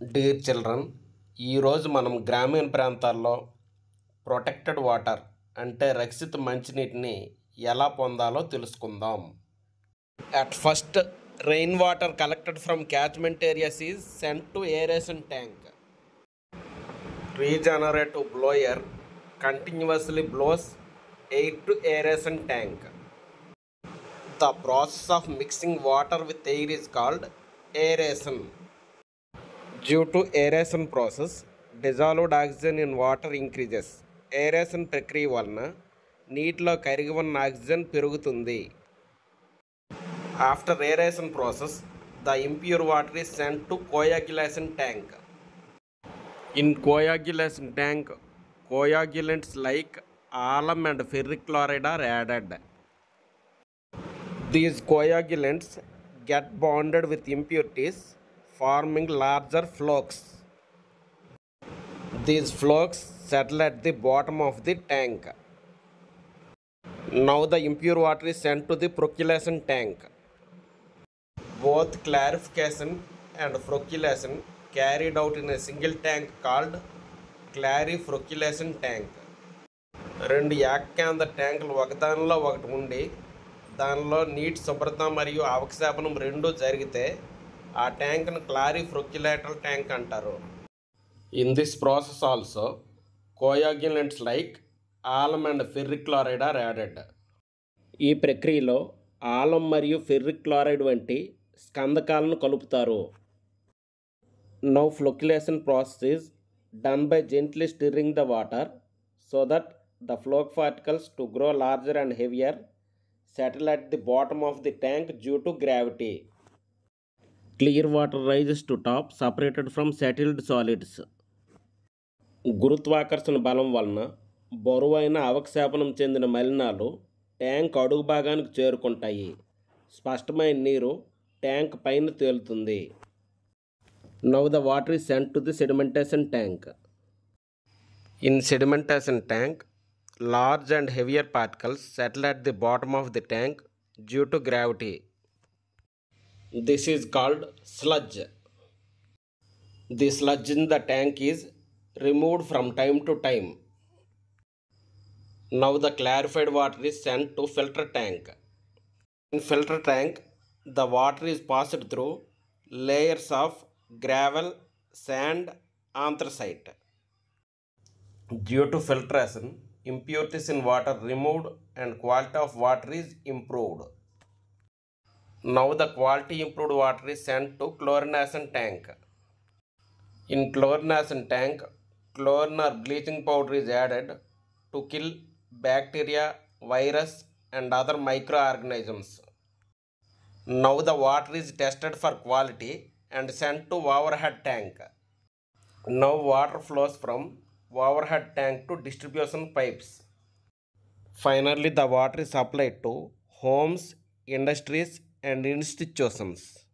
Dear children ఈరోజు మనం గ్రామీణ ప్రాంతాల్లో ప్రొటెక్టెడ్ వాటర్ అంటే రక్షిత మంచినీటిని ఎలా పొందాలో తెలుసుకుందాం. At first rain water collected from catchment areas is sent to aeration tank regenerative blower continuously blows air to aeration tank the process of mixing water with air is called aeration due to aeration process dissolved oxygen in water increases aeration ప్రక్రియ వలన నీటిలో కరిగి ఉన్న oxygen పెరుగుతుంది. After aeration process the impure water is sent to coagulation tank in coagulation tank coagulants like alum and ferric chloride are added these coagulants get bonded with impurities forming larger flocks. These flocks settle at the bottom of the tank. Now the impure water is sent to the proculation tank. Both clarification and proculation carried out in a single tank called clariflocculation tank. రెండు ఏకాంత ట్యాంకులు ఒకదానిలో ఒకటి ఉండి దానిలో నీటి శుభ్రత మరియు అవక్షేపణం రెండూ జరిగితే ఆ ట్యాంక్ను క్లారిఫ్రొక్యులేటర్ ట్యాంక్ అంటారు. In this process also coagulants like alum and ferric chloride are added. ఈ ప్రక్రియలో ఆలం మరియు ఫెర్రిక్ క్లోరైడ్ వంటి స్కందకాలను కలుపుతారు. Now flocculation process is done by gently stirring the water so that the floc particles to grow larger and heavier settle at the bottom of the tank due to gravity. Clear water rises to top separated from settled solids. గురుత్వాకర్షణ బలం వలన బరువైన అవక్షేపనం చెందిన మలినాలు tank అడుగు భాగానికి చేరుకుంటాయి. స్పష్టమైన నీరు ట్యాంక్ పైన తేలుతుంది. Now the water is sent to the sedimentation tank in sedimentation tank large and heavier particles settle at the bottom of the tank due to gravity This is called sludge. The sludge in the tank is removed from time to time. Now the clarified water is sent to filter tank. In filter tank, the water is passed through layers of gravel, sand, anthracite. Due to filtration, impurities in water removed and quality of water is improved. Now the quality improved water is sent to chlorination tank. In chlorination tank, chlorine or bleaching powder is added to kill bacteria, virus and other microorganisms. Now the water is tested for quality and sent to overhead tank. Now water flows from overhead tank to distribution pipes. Finally, the water is supplied to homes, industries, and institutions.